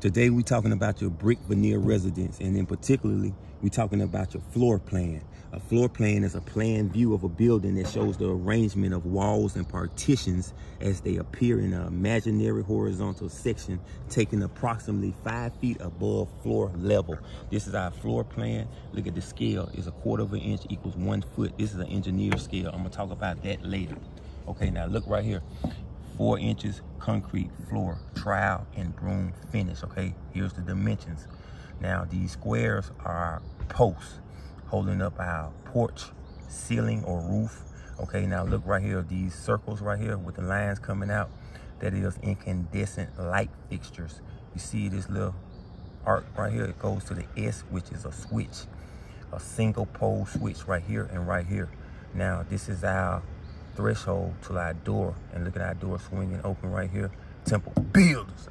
Today we're talking about your brick veneer residence and in particularly we're talking about your floor plan. A floor plan is a plan view of a building that shows the arrangement of walls and partitions as they appear in an imaginary horizontal section taken approximately five feet above floor level. This is our floor plan. Look at the scale. It's a quarter of an inch equals one foot. This is an engineer scale. I'm gonna talk about that later. Okay, now look right here four inches concrete floor, trowel and broom finish, okay? Here's the dimensions. Now, these squares are posts holding up our porch, ceiling or roof. Okay, now look right here, these circles right here with the lines coming out, that is incandescent light fixtures. You see this little arc right here, it goes to the S, which is a switch, a single pole switch right here and right here. Now, this is our threshold to our door. And look at our door swinging open right here. Temple Builders.